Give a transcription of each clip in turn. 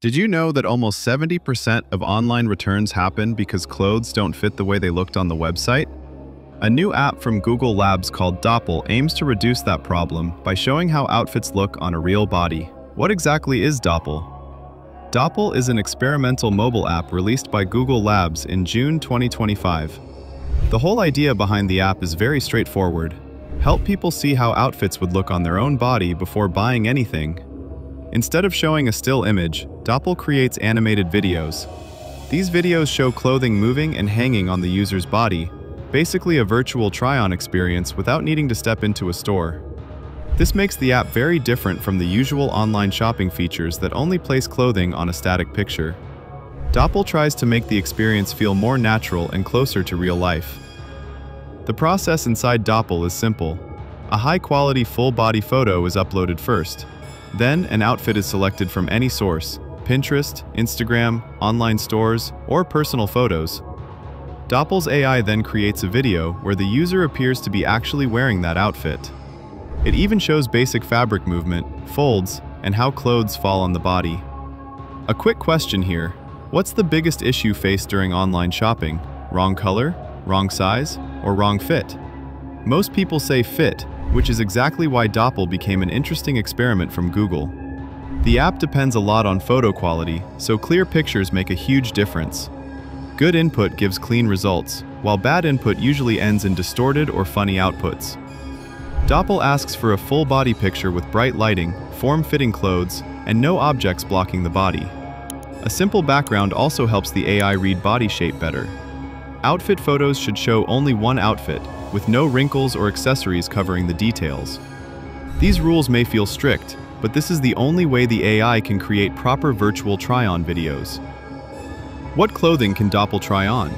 Did you know that almost 70% of online returns happen because clothes don't fit the way they looked on the website? A new app from Google Labs called Doppl aims to reduce that problem by showing how outfits look on a real body. What exactly is Doppl? Doppl is an experimental mobile app released by Google Labs in June 2025. The whole idea behind the app is very straightforward. Help people see how outfits would look on their own body before buying anything Instead of showing a still image, Doppl creates animated videos. These videos show clothing moving and hanging on the user's body, basically a virtual try-on experience without needing to step into a store. This makes the app very different from the usual online shopping features that only place clothing on a static picture. Doppl tries to make the experience feel more natural and closer to real life. The process inside Doppl is simple. A high-quality full-body photo is uploaded first, then, an outfit is selected from any source, Pinterest, Instagram, online stores, or personal photos. Doppl's AI then creates a video where the user appears to be actually wearing that outfit. It even shows basic fabric movement, folds, and how clothes fall on the body. A quick question here. What's the biggest issue faced during online shopping? Wrong color, wrong size, or wrong fit? Most people say fit, which is exactly why Doppl became an interesting experiment from Google. The app depends a lot on photo quality, so clear pictures make a huge difference. Good input gives clean results, while bad input usually ends in distorted or funny outputs. Doppl asks for a full body picture with bright lighting, form-fitting clothes, and no objects blocking the body. A simple background also helps the AI read body shape better. Outfit photos should show only one outfit, with no wrinkles or accessories covering the details. These rules may feel strict, but this is the only way the AI can create proper virtual try-on videos. What clothing can Doppl try on?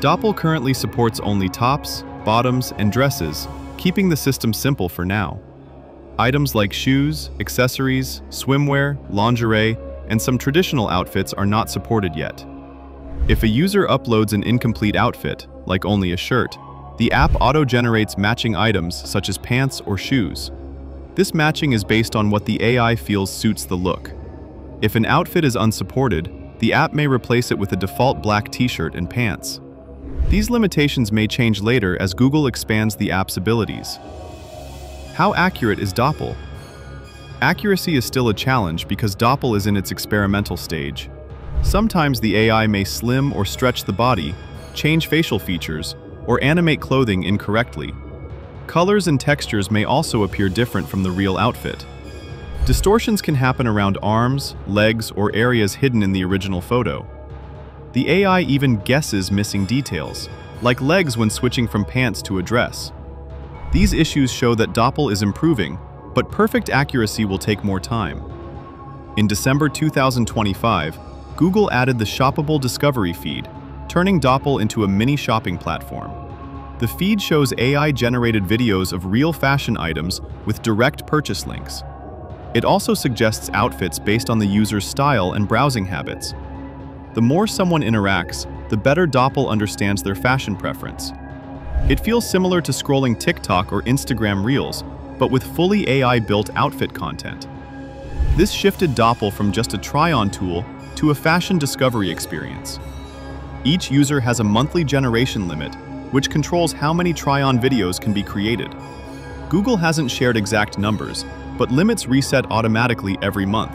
Doppl currently supports only tops, bottoms, and dresses, keeping the system simple for now. Items like shoes, accessories, swimwear, lingerie, and some traditional outfits are not supported yet. If a user uploads an incomplete outfit, like only a shirt, the app auto-generates matching items such as pants or shoes. This matching is based on what the AI feels suits the look. If an outfit is unsupported, the app may replace it with a default black t-shirt and pants. These limitations may change later as Google expands the app's abilities. How accurate is Doppl? Accuracy is still a challenge because Doppl is in its experimental stage. Sometimes the AI may slim or stretch the body, change facial features, or animate clothing incorrectly. Colors and textures may also appear different from the real outfit. Distortions can happen around arms, legs, or areas hidden in the original photo. The AI even guesses missing details, like legs when switching from pants to a dress. These issues show that Doppl is improving, but perfect accuracy will take more time. In December 2025, Google added the shoppable discovery feed, turning Doppl into a mini shopping platform. The feed shows AI-generated videos of real fashion items with direct purchase links. It also suggests outfits based on the user's style and browsing habits. The more someone interacts, the better Doppl understands their fashion preference. It feels similar to scrolling TikTok or Instagram Reels, but with fully AI-built outfit content. This shifted Doppl from just a try-on tool to a fashion discovery experience. Each user has a monthly generation limit, which controls how many try-on videos can be created. Google hasn't shared exact numbers, but limits reset automatically every month.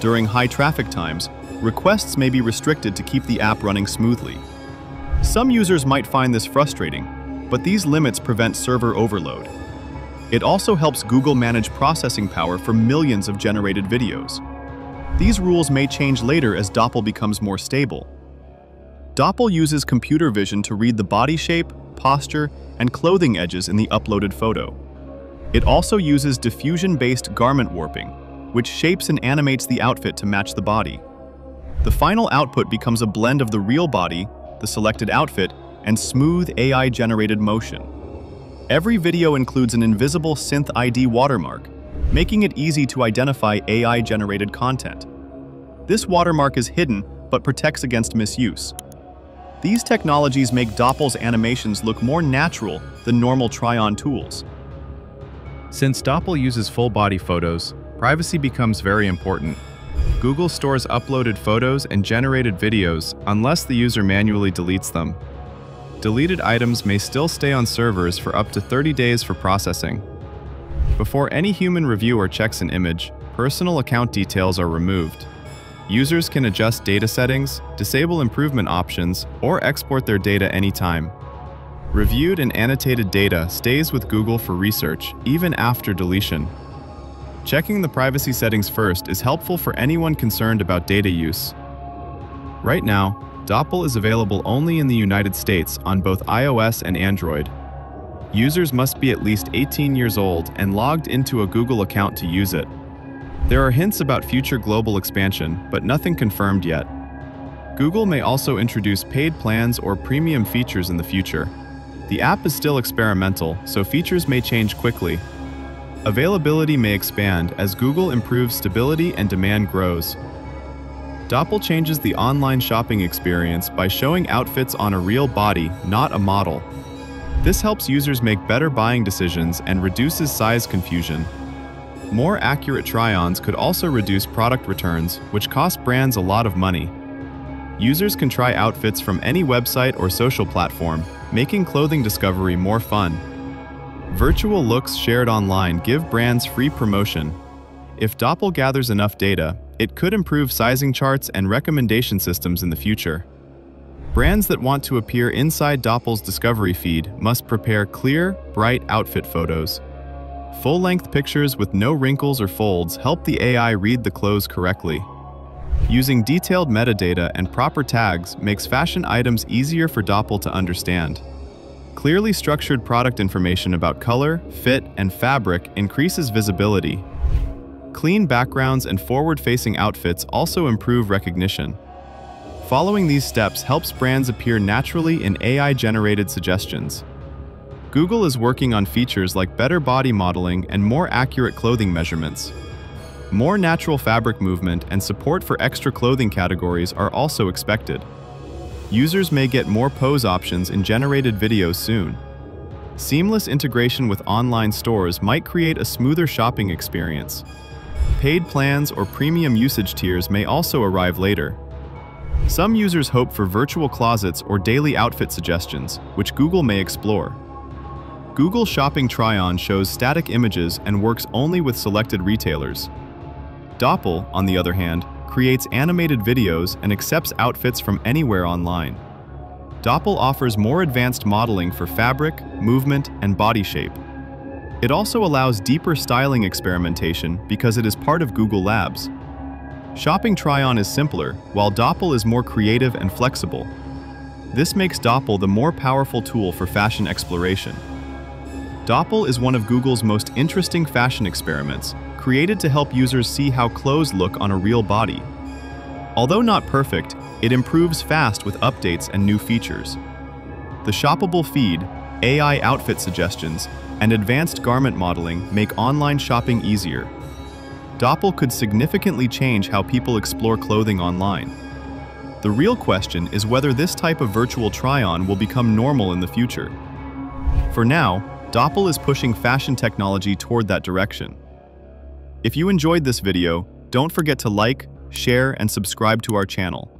During high traffic times, requests may be restricted to keep the app running smoothly. Some users might find this frustrating, but these limits prevent server overload. It also helps Google manage processing power for millions of generated videos. These rules may change later as Doppl becomes more stable, Doppl uses computer vision to read the body shape, posture, and clothing edges in the uploaded photo. It also uses diffusion-based garment warping, which shapes and animates the outfit to match the body. The final output becomes a blend of the real body, the selected outfit, and smooth AI-generated motion. Every video includes an invisible SynthID watermark, making it easy to identify AI-generated content. This watermark is hidden but protects against misuse. These technologies make Doppl's animations look more natural than normal try-on tools. Since Doppl uses full-body photos, privacy becomes very important. Google stores uploaded photos and generated videos unless the user manually deletes them. Deleted items may still stay on servers for up to 30 days for processing. Before any human reviewer checks an image, personal account details are removed. Users can adjust data settings, disable improvement options, or export their data anytime. Reviewed and annotated data stays with Google for research, even after deletion. Checking the privacy settings first is helpful for anyone concerned about data use. Right now, Doppl is available only in the United States on both iOS and Android. Users must be at least 18 years old and logged into a Google account to use it. There are hints about future global expansion, but nothing confirmed yet. Google may also introduce paid plans or premium features in the future. The app is still experimental, so features may change quickly, Availability may expand as Google improves stability and demand grows. Doppl changes the online shopping experience by showing outfits on a real body, not a model. This helps users make better buying decisions and reduces size confusion. More accurate try-ons could also reduce product returns, which cost brands a lot of money. Users can try outfits from any website or social platform, making clothing discovery more fun. Virtual looks shared online give brands free promotion. If Doppl gathers enough data, it could improve sizing charts and recommendation systems in the future. Brands that want to appear inside Doppl's discovery feed must prepare clear, bright outfit photos. Full-length pictures with no wrinkles or folds help the AI read the clothes correctly. Using detailed metadata and proper tags makes fashion items easier for Doppl to understand. Clearly structured product information about color, fit, and fabric increases visibility. Clean backgrounds and forward-facing outfits also improve recognition. Following these steps helps brands appear naturally in AI-generated suggestions. Google is working on features like better body modeling and more accurate clothing measurements. More natural fabric movement and support for extra clothing categories are also expected. Users may get more pose options in generated videos soon. Seamless integration with online stores might create a smoother shopping experience. Paid plans or premium usage tiers may also arrive later. Some users hope for virtual closets or daily outfit suggestions, which Google may explore. Google Shopping Try-On shows static images and works only with selected retailers. Doppl, on the other hand, creates animated videos and accepts outfits from anywhere online. Doppl offers more advanced modeling for fabric, movement, and body shape. It also allows deeper styling experimentation because it is part of Google Labs. Shopping try-on is simpler, while Doppl is more creative and flexible. This makes Doppl the more powerful tool for fashion exploration. Doppl is one of Google's most interesting fashion experiments, created to help users see how clothes look on a real body. Although not perfect, it improves fast with updates and new features. The shoppable feed, AI outfit suggestions, and advanced garment modeling make online shopping easier. Doppl could significantly change how people explore clothing online. The real question is whether this type of virtual try-on will become normal in the future. For now, Doppl is pushing fashion technology toward that direction. If you enjoyed this video, don't forget to like, share, and subscribe to our channel.